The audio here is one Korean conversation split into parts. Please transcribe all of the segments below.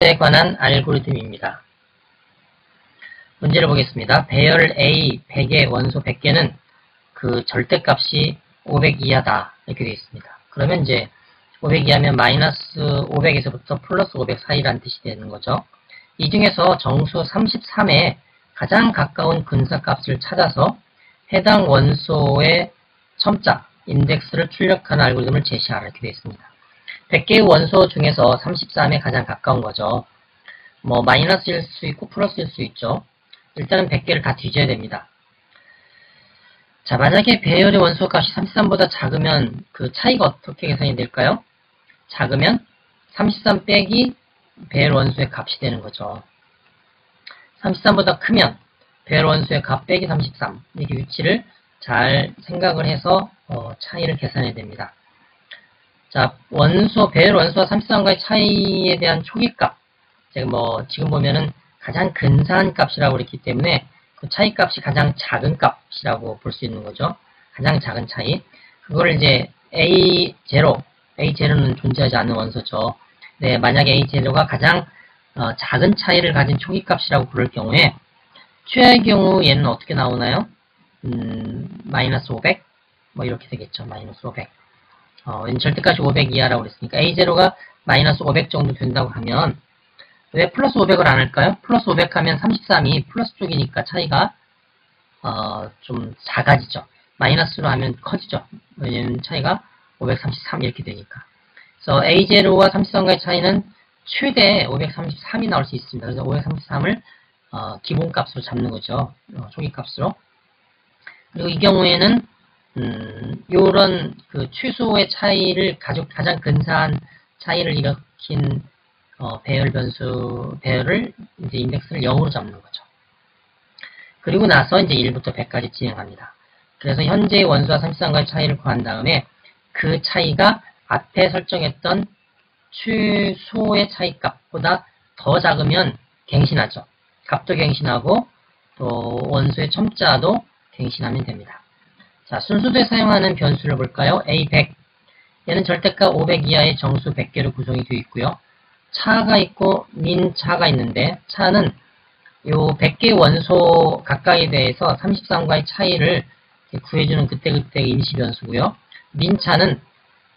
에 관한 알고리즘입니다. 문제를 보겠습니다. 배열 A 100의 원소 100개는 그 절대값이 500 이하다 이렇게 되어 있습니다. 그러면 이제 500 이하면 마이너스 500에서부터 플러스 500 사이라는 뜻이 되는 거죠. 이 중에서 정수 33에 가장 가까운 근사값을 찾아서 해당 원소의 첨자, 인덱스를 출력하는 알고리즘을 제시하라 이렇게 되어 있습니다. 100개의 원소 중에서 33에 가장 가까운 거죠. 뭐 마이너스일 수 있고 플러스일 수 있죠. 일단은 100개를 다 뒤져야 됩니다. 자, 만약에 배열의 원소 값이 33보다 작으면 그 차이가 어떻게 계산이 될까요? 작으면 33 빼기 배열 원소의 값이 되는 거죠. 33보다 크면 배열 원소의 값 빼기 33 이렇게 위치를 잘 생각을 해서 어, 차이를 계산해야 됩니다. 자, 원소, 배열 원소와 33과의 차이에 대한 초기값. 제가 뭐, 지금 보면은 가장 근사한 값이라고 그랬기 때문에 그 차이 값이 가장 작은 값이라고 볼 수 있는 거죠. 가장 작은 차이. 그거를 이제 A0, A0는 존재하지 않는 원소죠. 네, 만약에 A0가 가장 어, 작은 차이를 가진 초기값이라고 부를 경우에 최의 경우 얘는 어떻게 나오나요? 음, 마이너스 500? 뭐 이렇게 되겠죠. 마이너스 500. 어, 절대값이 500 이하라고 그랬으니까 A0가 마이너스 500 정도 된다고 하면 왜 플러스 500을 안 할까요? 플러스 500 하면 33이 플러스 쪽이니까 차이가 어, 좀 작아지죠. 마이너스로 하면 커지죠. 왜냐면 차이가 533 이렇게 되니까. 그래서 A0와 33과의 차이는 최대 533이 나올 수 있습니다. 그래서 533을 어, 기본값으로 잡는 거죠. 어, 초기값으로. 그리고 이 경우에는 음, 요런 그 취소의 차이를 가족 가장 근사한 차이를 일으킨 어, 배열 변수 배열을 이제 인덱스를 0으로 잡는 거죠. 그리고 나서 이제 1부터 100까지 진행합니다. 그래서 현재의 원수와 33과의 차이를 구한 다음에 그 차이가 앞에 설정했던 취소의 차이 값보다 더 작으면 갱신하죠. 값도 갱신하고 또 원수의 첨자도 갱신하면 됩니다. 자, 순수도에 사용하는 변수를 볼까요? A100. 얘는 절대값 500 이하의 정수 100개로 구성이 되어 있고요. 차가 있고 민 차가 있는데 차는 요 100개 원소 가까이에 대해서 33과의 차이를 구해주는 그때그때 임시 변수고요. 민차는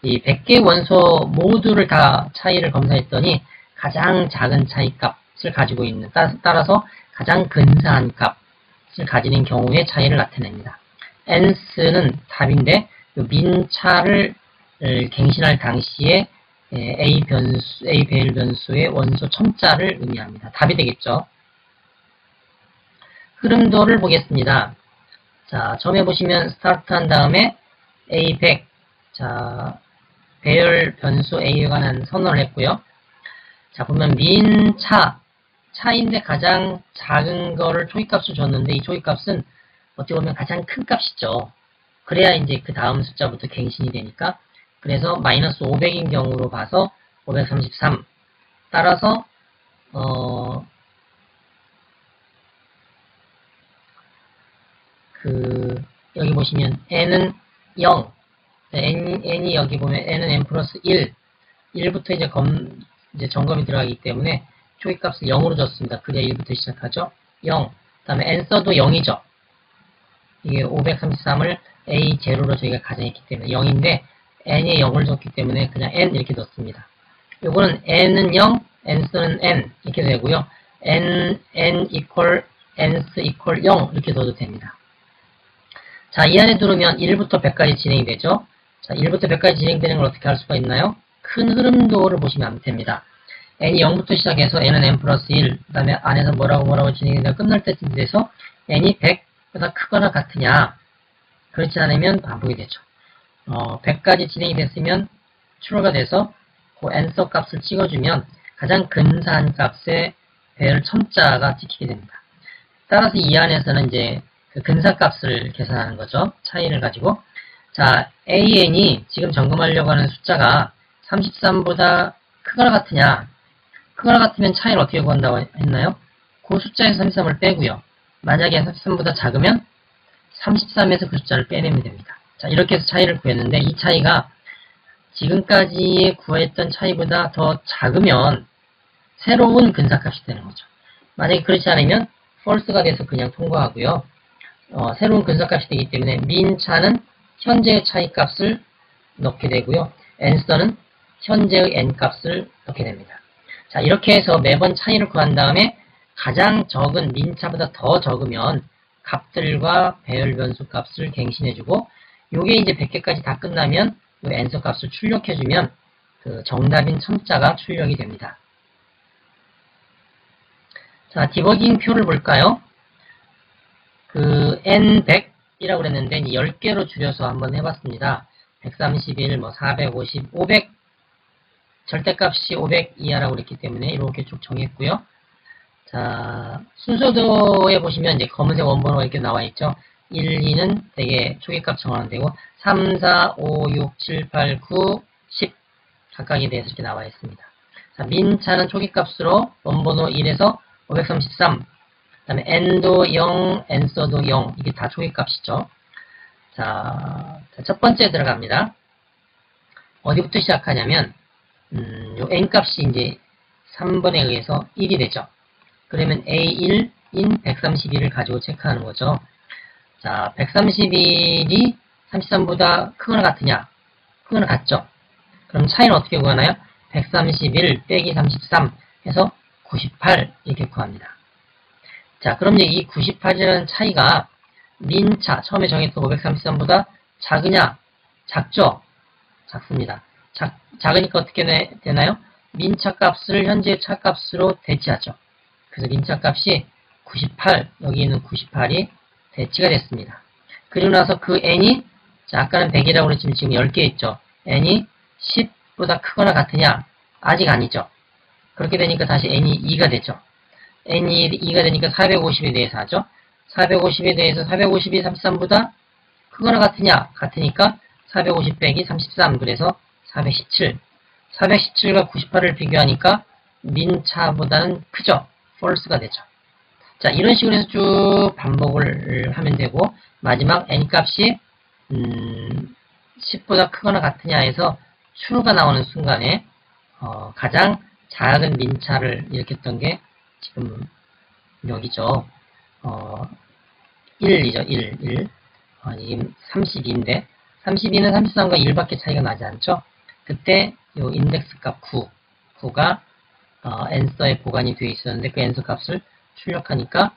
이 100개 원소 모두를 다 차이를 검사했더니 가장 작은 차이 값을 가지고 있는 따라서 가장 근사한 값을 가지는 경우의 차이를 나타냅니다. N스는 답인데 민차를 갱신할 당시에 a 변수, a 배열 변수의 원소 첨자를 의미합니다. 답이 되겠죠. 흐름도를 보겠습니다. 자, 처음에 보시면 스타트한 다음에 a100 자, 배열 변수 a에 관한 선언을 했고요. 자, 보면 민차 차인데 가장 작은 거를 초기값을 줬는데 이 초기값은 어떻게 보면 가장 큰 값이죠. 그래야 이제 그 다음 숫자부터 갱신이 되니까 그래서 마이너스 500인 경우로 봐서 533 따라서 어, 그 여기 보시면 n은 0 n, n이 여기 보면 n은 n 플러스 1 1부터 이제 검 이제 점검이 들어가기 때문에 초기값을 0으로 줬습니다. 그래야 1부터 시작하죠. 0. 그 다음에 n 써도 0이죠. 이게 533을 A0로 저희가 가정했기 때문에 0인데 n에 0을 줬기 때문에 그냥 n 이렇게 넣습니다. 요거는 n은 0, n스는 n 이렇게 되고요. n, n equal, n스 equal 0 이렇게 넣어도 됩니다. 자, 이 안에 들어오면 1부터 100까지 진행이 되죠. 자, 1부터 100까지 진행되는 걸 어떻게 할 수가 있나요? 큰 흐름도를 보시면 됩니다. n이 0부터 시작해서 n은 n 플러스 1, 그 다음에 안에서 뭐라고 뭐라고 진행이 되고 끝날 때쯤 돼서 n이 100, 보다 크거나 같으냐 그렇지 않으면 반복이 되죠. 어, 100까지 진행이 됐으면 추로가 돼서 그 n서 값을 찍어주면 가장 근사한 값의 배열 첨자가 찍히게 됩니다. 따라서 이 안에서는 이제 그 근사 값을 계산하는 거죠. 차이를 가지고 자 an이 지금 점검하려고 하는 숫자가 33보다 크거나 같으냐 크거나 같으면 차이를 어떻게 구한다고 했나요? 그 숫자에서 33을 빼고요. 만약에 33보다 작으면 33에서 그 숫자를 빼내면 됩니다. 자, 이렇게 해서 차이를 구했는데 이 차이가 지금까지 구했던 차이보다 더 작으면 새로운 근사값이 되는 거죠. 만약에 그렇지 않으면 false가 돼서 그냥 통과하고요. 어, 새로운 근사값이 되기 때문에 민 차는 현재의 차이값을 넣게 되고요. answer는 현재의 n값을 넣게 됩니다. 자 이렇게 해서 매번 차이를 구한 다음에 가장 적은 민차보다 더 적으면 값들과 배열 변수 값을 갱신해주고 요게 이제 100개까지 다 끝나면 요 엔서 값을 출력해주면 그 정답인 첨자가 출력이 됩니다. 자, 디버깅 표를 볼까요? 그 N100이라고 그랬는데 10개로 줄여서 한번 해봤습니다. 131, 뭐 450, 500 절대값이 500 이하라고 그랬기 때문에 이렇게 쭉 정했고요. 자, 순서도에 보시면 이제 검은색 원본으로 이렇게 나와 있죠. 1, 2는 되게 초기값 정하는 되고 3, 4, 5, 6, 7, 8, 9, 10 각각에 대해서 이렇게 나와 있습니다. 자, 민차는 초기값으로 원번호 1에서 533, 그 다음에 n도 0, n서도 0 이게 다 초기값이죠. 자, 첫 번째 들어갑니다. 어디부터 시작하냐면 음, 요 n값이 이제 3번에 의해서 1이 되죠. 그러면 A1인 131을 가지고 체크하는 거죠. 자, 131이 33보다 크거나 같으냐? 크거나 같죠? 그럼 차이는 어떻게 구하나요? 131 빼기 33 해서 98 이렇게 구합니다. 자, 그럼 이제 이 98이라는 차이가 민차, 처음에 정했던 533보다 작으냐? 작죠? 작습니다. 작, 작으니까 어떻게 되나요? 민차 값을 현재 차 값으로 대치하죠. 그래서 민차 값이 98, 여기 있는 98이 대치가 됐습니다. 그리고 나서 그 n이, 자, 아까는 100이라고 그랬지만 지금 10개 있죠. n이 10보다 크거나 같으냐? 아직 아니죠. 그렇게 되니까 다시 n이 2가 되죠. n이 2가 되니까 450에 대해서 하죠. 450에 대해서 450이 33보다 크거나 같으냐? 같으니까 450 빼기 33 그래서 417 417과 98을 비교하니까 민차보다는 크죠. False가 되죠. 자 이런 식으로 해서 쭉 반복을 하면 되고 마지막 n값이 음, 10보다 크거나 같으냐 해서 true가 나오는 순간에 어, 가장 작은 민차를 일으켰던 게 지금 여기죠. 어, 1이죠. 1, 1. 어, 이게 32인데 32는 33과 1밖에 차이가 나지 않죠. 그때 이 인덱스 값 9, 9가 어, 엔서에 보관이 되어 있었는데 그 엔서 값을 출력하니까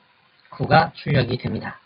9가 출력이 됩니다.